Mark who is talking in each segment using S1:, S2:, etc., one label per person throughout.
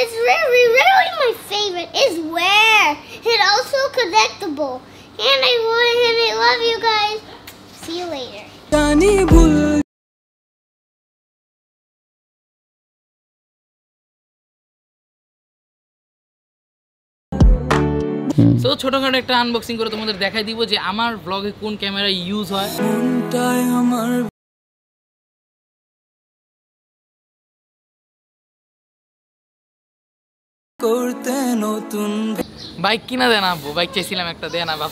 S1: It's really, really my favorite. Is where it also connectable. And I want and I love you guys. See you later.
S2: So ছোটখাটো একটা unboxing করে তোমাদের দেখাই দিব যে আমার ব্লগে কোন ক্যামেরা ইউজ হয়
S3: করতে নতুন
S2: বাইক কিনা দেন আব্বু বাইক চাইছিলাম একটা দেন আবার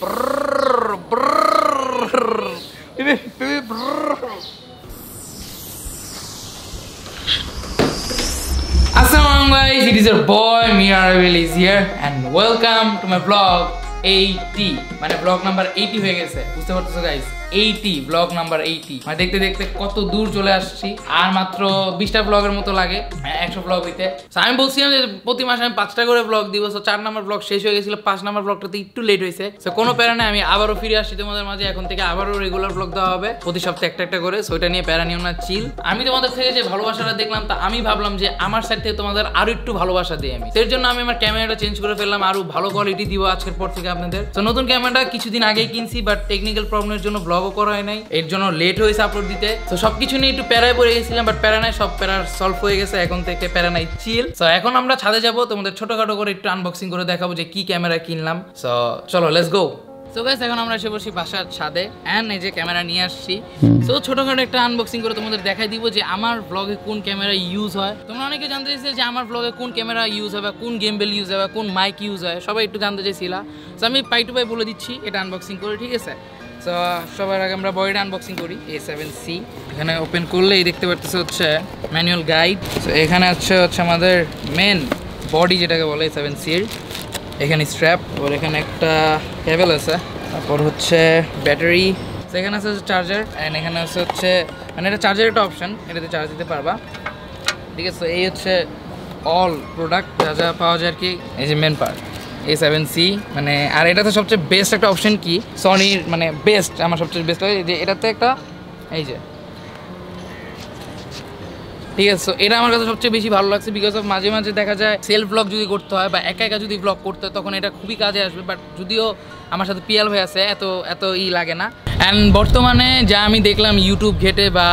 S2: Assalamualaikum guys, it is your boy Mira Ravel is here and welcome to my vlog 80 মানে vlog নাম্বার 80 হয়ে গেছে বুঝতে পারতেছো গাইস 80 vlog নাম্বার 80 মানে দেখতে দেখতে কত দূর চলে আসছি। আর মাত্র 20টা vlogের মতো লাগে 100 vlog হইতে So, আমি বলছিলাম যে প্রতি মাসে আমি পাঁচটা করে ব্লগ দিব সো চার নাম্বার vlog শেষ হয়ে গেছিল পাঁচ নাম্বার vlogটাতে একটু লেট হয়েছে। সো কোনো প্যারা নেই আমি আবারও ফিরে আসছি তোমাদের মাঝে। এখন থেকে আবারও রেগুলার vlog দেওয়া হবে প্রতি সপ্তাহে একটা একটা করে। সো এটা নিয়ে প্যারা নিও না চিল আমি তোমাদের থেকে যে ভালোবাসাটা দেখলাম তা আমি ভাবলাম যে আমার সাইড থেকে তোমাদের আরও একটু ভালোবাসা দিই আমি। এর জন্য আমি আমার ক্যামেরাটা চেঞ্জ করে ফেললাম আরও ভালো কোয়ালিটি দিব আজকের পর থেকে আপনাদের। তো নতুন ক্যামেরাটা কিছুদিন আগেই কিনছি বাট টেকনিক্যাল প্রবলেমের জন্য ব্লগও করা হয় নাই। এর জন্য লেট হয়েছে আপলোড দিতে। তো সবকিছু নিয়ে একটু প্যারায় পড়ে গেছিলাম বাট প্যারা নাই, সব প্যারা সলভ হয়ে গেছে। এখন থেকে প্যারা নাই চিল তো এখন আমরা ছাদে যাব। তোমাদের ছোটখাটো করে একটু আনবক্সিং করে দেখাবো যে কি ক্যামেরা কিনলাম। সো চলো লেটস গো সো গাইস এখন আমরা এসে বসি বাসার ছাদে। অ্যান্ড এই যে ক্যামেরা নিয়ে আসছি। সো ছোটখাটো একটা আনবক্সিং করে তোমাদের দেখাই দিব যে আমার ব্লগে কোন ক্যামেরা ইউজ হয়। তোমরা অনেকে জানতে চাইছিলে যে আমার ব্লগে কোন ক্যামেরা ইউজ হবে কোন গেম বেল ইউজ হবে কোন মাইক ইউজ হয়। সবাই একটু জানতে চাইছিলা। সো আমি পাই টু পাই বলে দিচ্ছি, এটা আনবক্সিং করে, ঠিক আছে? সো সবার আগে আমরা বডিটা আনবক্সিং করি এ সেভেন সি এখানে ওপেন করলেই দেখতে পারতেছে হচ্ছে ম্যানুয়াল গাইড সো এখানে হচ্ছে হচ্ছে আমাদের মেন বডি যেটাকে বলে এ সেভেন সির এখানে স্ট্র্যাপ ওর এখানে একটা কেবল আছে, তারপর হচ্ছে ব্যাটারি সেখানে আছে হচ্ছে চার্জার অ্যান্ড এখানে আছে হচ্ছে মানে এটা চার্জার একটা অপশন এটাতে চার্জ দিতে পারবা। ঠিক আছে, এই হচ্ছে অল প্রোডাক্ট যা যা পাওয়া যায় আর কি, এই যে main part A seven C মানে আর এটাতে সবচেয়ে বেস্ট একটা অপশন কি? সনির মানে বেস্ট আমার সবচেয়ে বেস্ট হয় যে এটাতে একটা, এই যে, ঠিক আছে এটা আমার কাছে সবচেয়ে বেশি ভালো লাগছে বিকজ অফ মাঝে মাঝে দেখা যায় সেলফ ব্লগ যদি করতে হয়, বা একা একা যদি ব্লগ করতে হয়, তখন এটা খুবই কাজে আসবে বাট যদিও আমার সাথে পিয়াল হয়ে আছে, এত এত ই লাগে না। অ্যান্ড বর্তমানে যা আমি দেখলাম ইউটিউব ঘেটে বা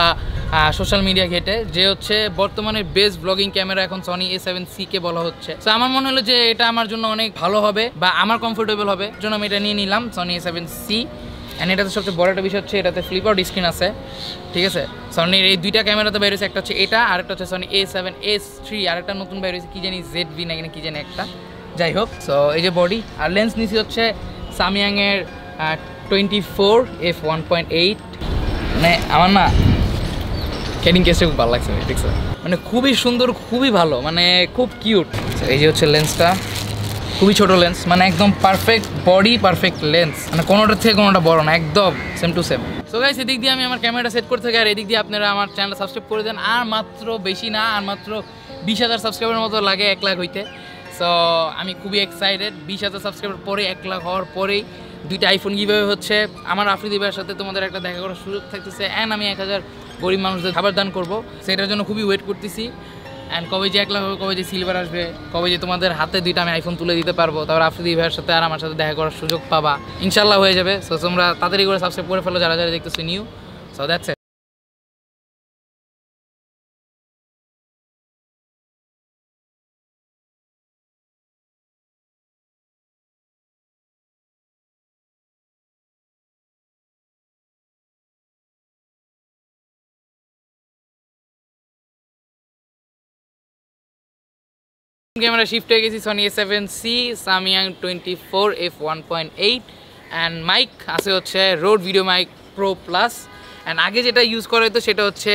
S2: সোশ্যাল মিডিয়া ঘেটে, যে হচ্ছে বর্তমানে বেস্ট ব্লগিং ক্যামেরা এখন সনি এ সেভেন সি কে বলা হচ্ছে। তো আমার মনে হলো যে এটা আমার জন্য অনেক ভালো হবে বা আমার কমফোর্টেবল হবে। জন্য আমি এটা নিয়ে নিলাম Sony A seven C and এটাতে সবচেয়ে বড় একটা বিষয় হচ্ছে, এটাতে ফ্লিপ আউট স্ক্রিন আছে। ঠিক আছে? সনির এই দুইটা ক্যামেরাতে বাইরে হয়েছে, একটা হচ্ছে এটা, আর একটা হচ্ছে Sony A seven S three আর একটা নতুন বাইরে হয়েছে, কি জানি জেড ভি নাকি কী জানি একটা। যাই হোক সো এই যে বডি আর লেন্স নিচে হচ্ছে সামিয়াংয়ের twenty four F one point eight মানে আমার না ক্যারিং কেসটা খুব ভালো লাগছে ঠিক আছে? মানে খুবই সুন্দর খুবই ভালো মানে খুব কিউট। এই যে হচ্ছে লেন্সটা খুবই ছোট লেন্স মানে একদম পারফেক্ট বডি পারফেক্ট লেন্স। মানে কোনোটার থেকে কোনোটা বড় না একদম same to same so guys এদিক দিয়ে আমি আমার ক্যামেরাটা সেট করে থাকি আর এদিক দিয়ে আপনারা আমার চ্যানেলটা সাবস্ক্রাইব করে দেন আর মাত্র বেশি না আর মাত্র বিশ হাজার সাবস্ক্রাইবের মতো লাগে এক লাখ হইতে। সো আমি খুবই এক্সাইটেড বিশ হাজার সাবস্ক্রাইবার পরে এক লাখ হওয়ার পরেই দুইটা আইফোন কীভাবে হচ্ছে। আমার আফ্রিদি ভাইয়ের সাথে তোমাদের একটা দেখা করার সুযোগ থাকতেছে অ্যান্ড আমি এক হাজার গরিব মানুষদের খাবার দান করব। সেটার জন্য খুবই ওয়েট করতেছি। অ্যান্ড কবে যে এক লাখ হবে, কবে যে সিলভার আসবে, কবে যে তোমাদের হাতে দুইটা আমি আইফোন তুলে দিতে পারব, তারপর আফ্রিদি ভাইয়ের সাথে আর আমার সাথে দেখা করার সুযোগ পাবা। ইনশাল্লাহ হয়ে যাবে। সো তোমরা তাড়াতাড়ি করে সাবস্ক্রাইব করে ফেলো, যারা যারা দেখতেছো new so that's camera shift হয়ে গেছি Sony A seven C Samyang twenty four F one point eight and mic আছে হচ্ছে Rode video mic pro plus and আগে যেটা ইউজ করা হতো সেটা হচ্ছে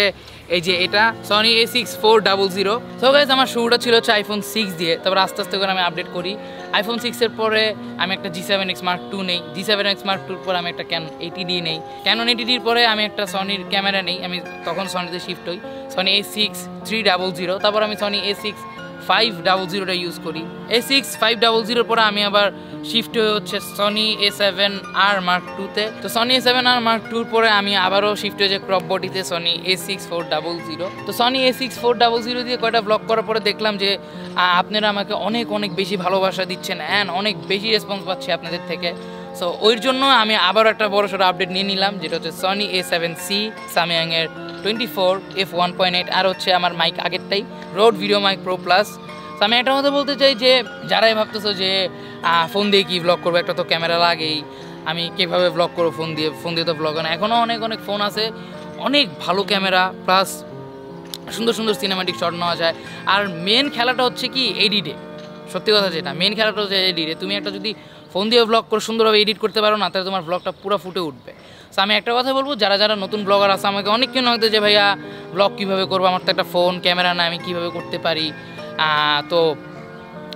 S2: এই যে এটা Sony A six four double zero তো গাইজ আমার শুরুটা ছিল হচ্ছে আইফোন সিক্স দিয়ে, তারপর আস্তে আস্তে করে আমি আপডেট করি। আইফোন সিক্সের পরে আমি একটা G seven X mark two নেই জি সেভেন এক্স মার্ক টুর পরে আমি একটা ক্যান এইটি ডি নেই। ক্যানন এইটি ডির পরে আমি একটা সনির ক্যামেরা নেই, আমি তখন সনিতে শিফট হই। Sony A six three double zero তারপর আমি Sony A six five double জিরোটা use করি। এ সিক্স ফাইভ ডাবল জিরোর পরে আমি আবার শিফট হয়ে হচ্ছে Sony A seven R mark টুতে তো Sony A seven R mark টুর পরে আমি আবারও শিফট হয়ে যে ক্রপ বডিতে Sony A six four double zero তো Sony A six four double zero দিয়ে কয়টা ব্লক করার পরে দেখলাম যে আপনারা আমাকে অনেক অনেক বেশি ভালোবাসা দিচ্ছেন অ্যান্ড অনেক বেশি রেসপন্স পাচ্ছি আপনাদের থেকে। সো ওই জন্য আমি আবারও একটা বড় সড়ো আপডেট নিয়ে নিলাম, যেটা হচ্ছে Sony A seven C সামিয়াংয়ের twenty four F one point eight আর হচ্ছে আমার mic আগেরটাই। Rode video mic pro plus. তো আমি একটা কথা বলতে চাই যে, যারাই ভাবতেছো যে ফোন দিয়ে কি ব্লগ করব? একটা তো ক্যামেরা লাগেই। আমি কীভাবে ব্লগ করব ফোন দিয়ে? ফোন দিয়ে তো ব্লগ হয় না। এখনও অনেক অনেক ফোন আছে। অনেক ভালো ক্যামেরা প্লাস সুন্দর সুন্দর সিনেমাটিক শট নেওয়া যায়। আর মেন খেলাটা হচ্ছে কি? এডিটে সত্যি কথা যেটা মেন খেলাটা হচ্ছে এডিটে তুমি একটা যদি ফোন দিয়ে ব্লগ করে সুন্দরভাবে এডিট করতে পারো না, তাহলে তোমার ব্লগটা পুরো ফুটে উঠবে। সো আমি একটা কথা বলব, যারা যারা নতুন ব্লগার আছে, আমাকে অনেক কেউ হয়তো যে, ভাইয়া ব্লগ কীভাবে করব? আমার তো একটা ফোন ক্যামেরা না আমি কীভাবে করতে পারি? তো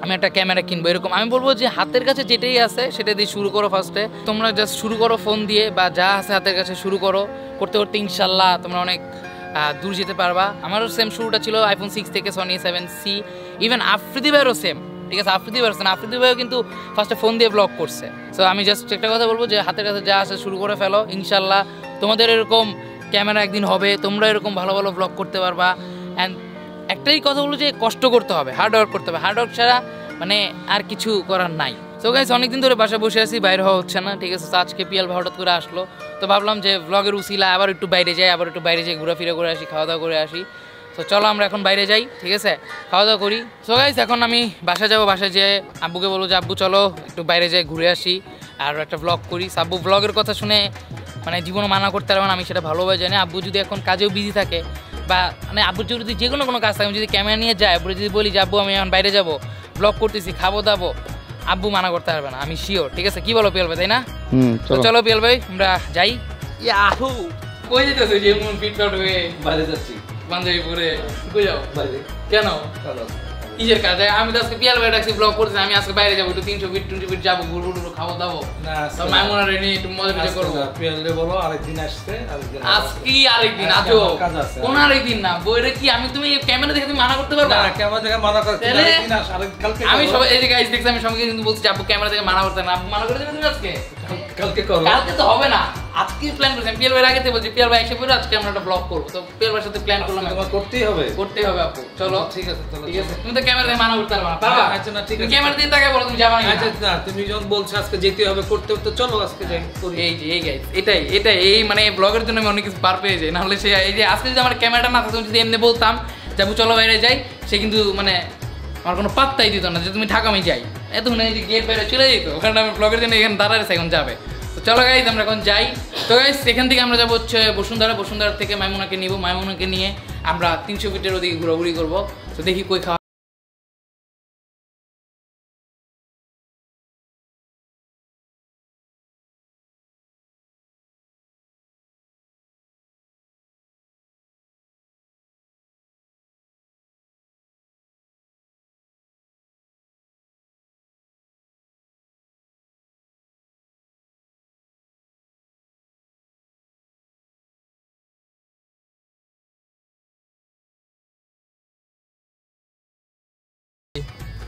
S2: আমি একটা ক্যামেরা কিনবো, এরকম। আমি বলব যে হাতের কাছে যেটাই আছে, সেটা দিয়ে শুরু করো ফার্স্টে তোমরা জাস্ট শুরু করো ফোন দিয়ে, বা যা আছে হাতের কাছে শুরু করো। করতে করতে ইনশাল্লাহ তোমরা অনেক দূর যেতে পারবা। আমারও সেম শুরুটা ছিল আইফোন সিক্স থেকে Sony seven C even Afridi ভাইয়েরও same ঠিক আছে? আফ্রিদি ভাই না আফ্রিদি ভাইও কিন্তু ফার্স্টে ফোন দিয়ে ব্লগ করছে। সো আমি জাস্ট একটা কথা বলব যে হাতের কাছে যা আছে শুরু করে ফেলো ইনশাল্লাহ তোমাদের এরকম ক্যামেরা একদিন হবে, তোমরা এরকম ভালো ভালো ব্লগ করতে পারবা। অ্যান্ড একটাই কথা বলব যে কষ্ট করতে হবে হার্ড ওয়ার্ক করতে হবে। হার্ড ওয়ার্ক ছাড়া মানে আর কিছু করার নাই। তো গাইস অনেকদিন ধরে বাসায় বসে আছি, বাইরে হওয়া হচ্ছে না, ঠিক আছে? তো আজকে পিয়াল হঠাৎ করে আসলো। তো ভাবলাম যে ব্লগের উসিলা আবার একটু বাইরে যাই, আবার একটু বাইরে যাই ঘোরাফেরা করে আসি, খাওয়া দাওয়া করে আসি। তো চলো আমরা এখন বাইরে যাই, ঠিক আছে? খাওয়া দাওয়া করি। সো গাইস এখন আমি বাসায় যাব, বাসায় যেয়ে আব্বুকে বলব যে, আব্বু, চলো একটু বাইরে যাই ঘুরে আসি, আর একটা ব্লগ করি। আব্বু ব্লগের কথা শুনে মানে জীবনে মানা করতে পারবে না আমি সেটা ভালোভাবে জানি। আব্বু যদি এখন কাজেও বিজি থাকে বা মানে আব্বুর যদি যে কোনো কোনো কাজ থাকে আমি যদি ক্যামেরা নিয়ে যাই আব্বু যদি বলি যে আব্বু আমি এখন বাইরে যাব ব্লগ করতেছি খাব দাবো আব্বু মানা করতে পারবে না আমি শিওর ঠিক আছে? কি বলো পিয়াল ভাই তাই না? তো চলো। পিয়াল ভাই আমরা যাই। ইয়াহু! কই যেতেছো যে মন ফিটফাট হয়ে
S4: বাইরে যাচ্ছি।
S2: পাঞ্জাবি পরে কই যাও?
S4: বাইরে
S2: কেন? কিসের কাজ আমি তো আজকে পিয়াল ভাই ডাকছি ব্লগ করতেছি আমি আজকে বাইরে যাব একটু তিনশো ফিট টোয়েন্টি ফিট যাব ঘুরবো টুরবো খাব দাবো
S4: না
S2: তো মাইমুনা রেনি একটু মজা টজা করব
S4: পিয়ালে বলো আরেকদিন আসতে
S2: আজকে আরেকদিন আজও। কোন আরেকদিন না বইরে কি আমি তুমি ক্যামেরা দেখে তুমি মানা করতে পারবা
S4: না ক্যামেরা দেখে মানা করে
S2: তাহলে?
S4: আরেকদিন আস আরেক কালকে
S2: আমি। সবাই এই যে গাইস দেখছি আমি সঙ্গে কিন্তু বলছি আপু ক্যামেরা দেখে মানা করতে না মানা করে দেবে তুমি আজকে
S4: কালকে করো।
S2: কালকে তো হবে না। আজকে প্ল্যান করছি। আমি পিয়াল ভাই আগে বলছি পিয়াল ভাই এসে পড়ে আজকে আমরা একটা ব্লগ করব। তো পিয়াল ভাইয়ের সাথে প্ল্যান করলাম
S4: তোমার করতেই হবে।
S2: করতেই হবে আপু। চলো।
S4: ঠিক আছে চলো
S2: ঠিক আছে। তুমি তো ক্যামেরা দিয়ে মানা করতে পারবা না। পারবা
S4: আচ্ছা, না, ঠিক আছে।
S2: ক্যামেরা দিয়ে তাকে বলো তুমি যাবা না।
S4: আচ্ছা না তুমি যখন বলছো আজকে যেতে হবে করতে তো চলো আজকে যাই করি।
S2: এই যে এই গাইস এটাই এটাই এই মানে ব্লগের জন্য আমি অনেক কিছু পার পেয়ে যাই। নাহলে সে এই যে আজকে যদি আমার ক্যামেরাটা না থাকতো যদি এমনি বলতাম যাব চলো বাইরে যাই সে কিন্তু মানে আমার কোনো পাত্তাই দিত না যে তুমি ঢাকা আমি যাই। এত মনে হয় গেট বাইরে চলে যেত। ওখানে আমি ব্লগের জন্য এখানে দাঁড়াইছে এখন যাবে। তো চলো গাইজ আমরা এখন যাই। তো গাইজ সেখান থেকে আমরা যাব হচ্ছে বসুন্ধরা। বসুন্ধরা থেকে মাইমুনাকে নিব, মাইমুনাকে নিয়ে আমরা তিনশো ফিটের ওদিকে ঘোরাঘুরি করব। তো দেখি কই খাওয়া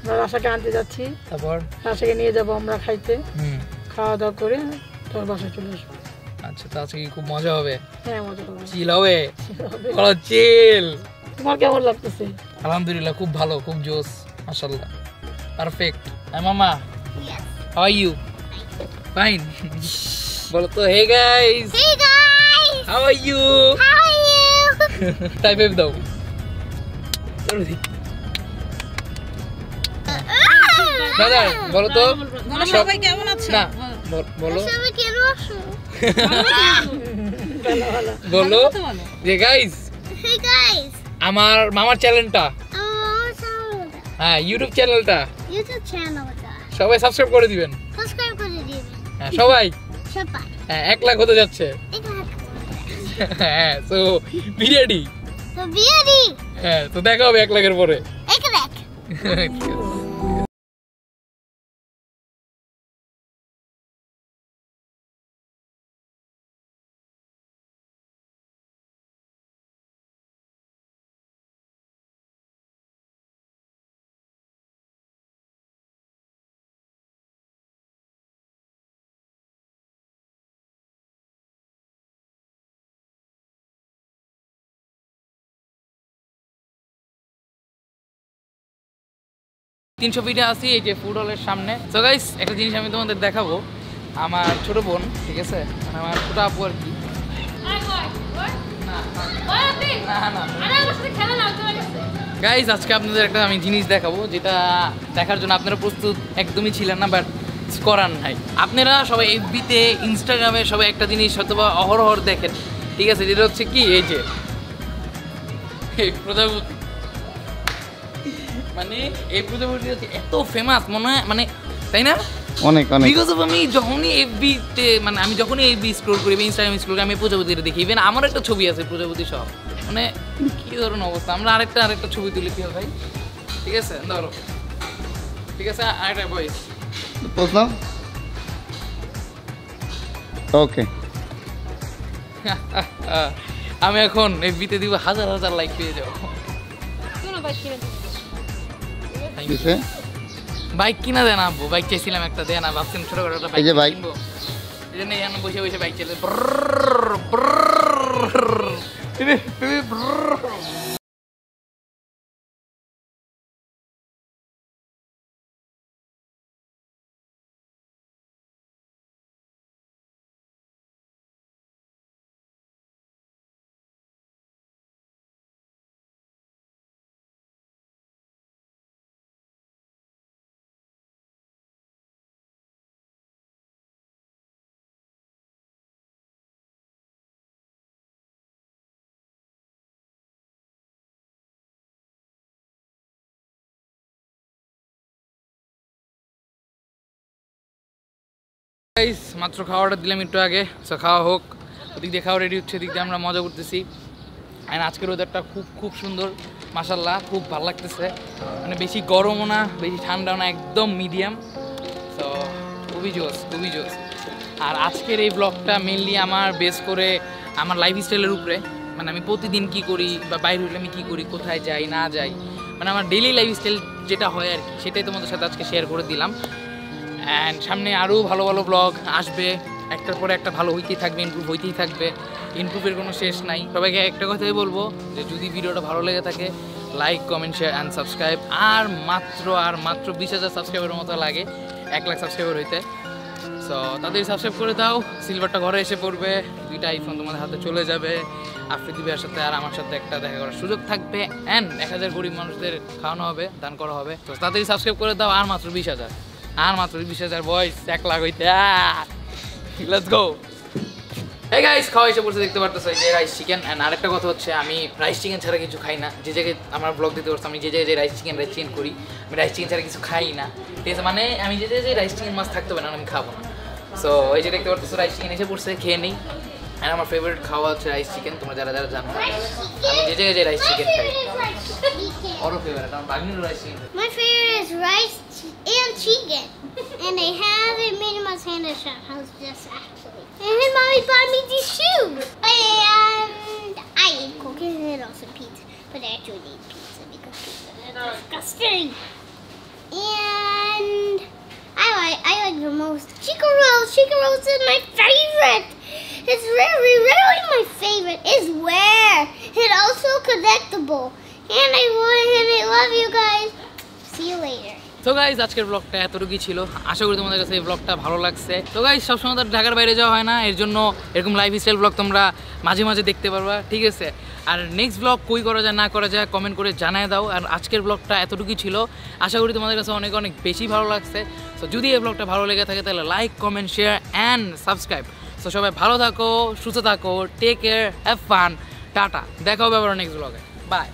S5: আমরা রাশাকে আনতে যাচ্ছি।
S2: তারপর?
S5: রাশাকে নিয়ে যাব আমরা খাইতে।
S2: হুম।
S5: খাওয়া দাওয়া করে তোর বাসায় চলে আসব।
S2: আচ্ছা তো আজকে কি খুব মজা হবে?
S5: হ্যাঁ মজা করব
S2: চিল হবে? বলো চিল
S5: তোমার কেমন লাগতেছে?
S2: আলহামদুলিল্লাহ খুব ভালো খুব জোস মাশাল্লাহ পারফেক্ট হাই মামা। হাউ আর ইউ ফাইন বলো তো hey guys
S1: Hey guys!
S2: How are you
S1: How are you?
S2: Type দাও দাদা বলো তো। সবাই কেমন আছে? না বলো
S1: সবাই কেন আসো?
S2: বলো। যে গাইস! আমার মামার চ্যানেলটা হ্যাঁ ইউটিউব চ্যানেলটা
S1: YouTube channel
S2: সবাই সাবস্ক্রাইব করে দিবেন।
S1: সাবস্ক্রাইব করে দিবেন
S2: হ্যাঁ সবাই।
S1: সবাই।
S2: হ্যাঁ এক লাখ হতে যাচ্ছে। হ্যাঁ তো বিরিয়ানি
S1: তো বিয়ারি
S2: হ্যাঁ তো দেখা হবে এক লাখের পরে।
S1: এক দেখ
S2: তিনশো ফিটে আছি, এই যে ফুড হলের সামনে। তো গাইস একটা জিনিস আমি তোমাদের দেখাবো। আমার ছোট বোন, ঠিক আছে? আমার ছোট আপু আর কি। গাইজ আজকে আপনাদের একটা আমি জিনিস দেখাবো, যেটা দেখার জন্য আপনারা প্রস্তুত একদমই ছিলেন না বাট করার নাই। আপনারা সবাই এফবিতে ইনস্টাগ্রামে সবাই একটা জিনিস হয়তো বা অহরহর দেখেন। ঠিক আছে, যেটা হচ্ছে কি, এই যে প্রজাপতি মানে এই প্রজাপতি হচ্ছে এত ফেমাস মনে হয় মানে তাই না?
S6: অনেক অনেক।
S2: বিকজ অফ আমি যখনই এফবিতে মানে আমি যখনই এফবি স্ক্রোল করি বা ইনস্টাগ্রাম স্ক্রোল করি আমি প্রজাপতিটা দেখি। ইভেন আমার একটা ছবি আছে প্রজাপতি সব মানে কি ধরনের অবস্থা? আমরা আরেকটা আরেকটা ছবি তুলি কি হয় ভাই? ঠিক আছে ধরো। ঠিক আছে আরেকটা বয়স
S6: প্রশ্ন ওকে
S2: আমি এখন এফবিতে দিব হাজার হাজার লাইক পেয়ে যাব। Thank you.
S6: কিসে
S2: বাইক কিনা দেন আব্বু বাইক চাইছিলাম একটা দেন না ভাবছেন ছোট করে একটা
S6: এই যে বাইক।
S2: কিনবো। এই জন্য এখানে বসে বসে বাইক চালাতে গাইস মাত্র খাওয়াটা দিলাম একটু আগে। সো খাওয়া হোক। ওদিক দিয়ে খাওয়া রেডি হচ্ছে দিক দিয়ে আমরা মজা করতেছি। আর আজকের ওয়েদারটা খুব খুব সুন্দর। মাসাল্লাহ খুব ভালো লাগতেছে। মানে বেশি গরমও না, বেশি ঠান্ডাও না, একদম মিডিয়াম তো খুবই জোস খুবই জোস। আর আজকের এই ব্লগটা মেনলি আমার বেস করে আমার লাইফ স্টাইলের উপরে। মানে আমি প্রতিদিন কি করি বা বাইরে হইলে আমি কী করি, কোথায় যাই, না যাই। মানে আমার ডেইলি লাইফ স্টাইল যেটা হয় আর কি, সেটাই তোমাদের সাথে আজকে শেয়ার করে দিলাম। অ্যান্ড সামনে আরও ভালো ভালো ব্লগ আসবে। একটার পরে একটা ভালো হইতেই থাকবে ইমপ্রুভ হইতেই থাকবে। ইমপ্রুভের কোনো শেষ নাই। সবাইকে একটা কথাই বলব যে, যদি ভিডিওটা ভালো লেগে থাকে like comment share and subscribe আর মাত্র আর মাত্র বিশ হাজার সাবস্ক্রাইবের মতো লাগে, এক লাখ সাবস্ক্রাইবার হইতে। সো তাদের সাবস্ক্রাইব করে দাও। সিলভারটা ঘরে এসে পড়বে। দুইটা আইফোন তোমাদের হাতে চলে যাবে। আফ্রিদি ভাইয়ের সাথে আর আমার সাথে একটা দেখা করার সুযোগ থাকবে। অ্যান্ড এক হাজার গরিব মানুষদের খাওয়ানো হবে, দান করা হবে। তো তাড়াতাড়ি সাবস্ক্রাইব করে দাও। আর মাত্র বিশ হাজার। আর মাত্র বিশ হাজার বয়স এক লাখ হইতে লেটস গো এই গাইস খাওয়া এসে পড়ছে, দেখতে পারতেছো যে রাইস চিকেন এন্ড আরেকটা কথা হচ্ছে, আমি রাইস চিকেন ছাড়া কিছু খাই না। যে জায়গায় আমার ব্লগ দিতে পারতাম আমি যে জায়গায় যে রাইস চিকেন রাইস চিকেন করি, আমি রাইস চিকেন ছাড়া কিছু খাই না। ঠিক আছে মানে আমি যে জায়গায় যে রাইস চিকেন মাছ থাকতে পারে না আমি খাব না। সো এই যে দেখতে পারতেছো রাইস চিকেন এসে পড়ছে, খেয়ে নিই। আর আমার ফেভারিট খাওয়া হচ্ছে রাইস চিকেন তোমরা যারা যারা জানো আমি যে জায়গায় যে রাইস চিকেন খাই ওরও ফেভারিট আমার বাগনিরও rice chicken
S1: My favorite is rice and chicken. and they have it made in my Santa shop house just actually. And his mommy bought me these shoes. And I ate cookies and also pizza. But I actually ate pizza because pizza is disgusting. And I like I like the most chicken rolls. Chicken rolls is my favorite. It's really, really my favorite. It's rare. It's also collectible. And I and I love you guys. See you later.
S2: তো guys আজকের ব্লগটা এতটুকুই ছিল আশা করি তোমাদের কাছে এই ব্লগটা ভালো লাগছে তো গাইজ সবসময় তো ঢাকার বাইরে যাওয়া হয় না এর জন্য এরকম লাইফ স্টাইল ব্লগ তোমরা মাঝে মাঝে দেখতে পারবা ঠিক আছে আর নেক্সট ব্লগ কই করা যায় না করা যায় কমেন্ট করে জানায় দাও আর আজকের ব্লগটা এতটুকুই ছিল আশা করি তোমাদের কাছে অনেক অনেক বেশি ভালো লাগছে তো যদি এই ব্লগটা ভালো লেগে থাকে তাহলে like comment share and subscribe তো সবাই ভালো থাকো, সুস্থ থাকো take care have fun tata. দেখা হবে আবার নেক্সট ব্লগে বাই